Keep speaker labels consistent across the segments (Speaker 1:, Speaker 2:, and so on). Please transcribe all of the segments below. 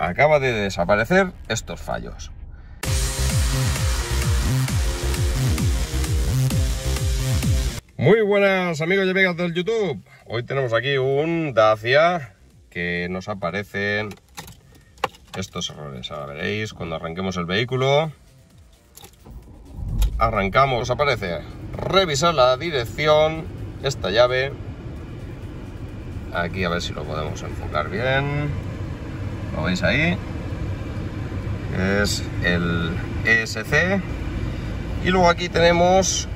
Speaker 1: acaba de desaparecer estos fallos. Muy buenas amigos y amigas del YouTube. Hoy tenemos aquí un Dacia que nos aparecen estos errores. Ahora veréis cuando arranquemos el vehículo. Arrancamos, aparece revisar la dirección, esta llave. Aquí a ver si lo podemos enfocar bien. ¿Lo veis ahí? Es el ESC. Y luego aquí tenemos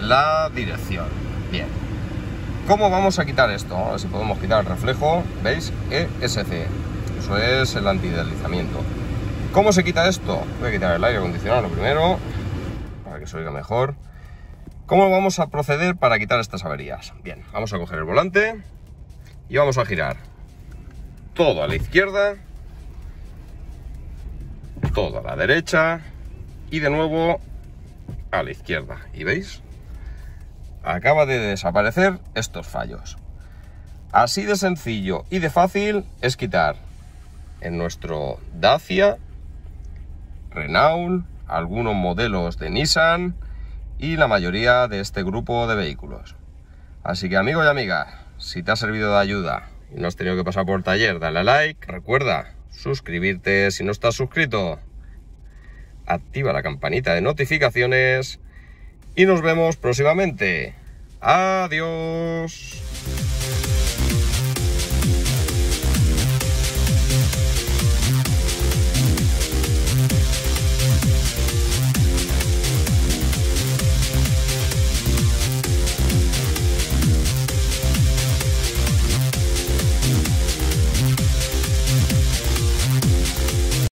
Speaker 1: la dirección. Bien. ¿Cómo vamos a quitar esto? A ver si podemos quitar el reflejo. ¿Veis? ESC. Eso es el antideslizamiento. ¿Cómo se quita esto? Voy a quitar el aire acondicionado primero, para que se oiga mejor. ¿Cómo vamos a proceder para quitar estas averías? Bien, vamos a coger el volante y vamos a girar todo a la izquierda, todo a la derecha y de nuevo a la izquierda. ¿Y veis? acaba de desaparecer estos fallos. Así de sencillo y de fácil es quitar en nuestro Dacia, Renault, algunos modelos de Nissan y la mayoría de este grupo de vehículos. Así que amigo y amiga, si te ha servido de ayuda no has tenido que pasar por taller, dale a like, recuerda suscribirte si no estás suscrito, activa la campanita de notificaciones y nos vemos próximamente. Adiós.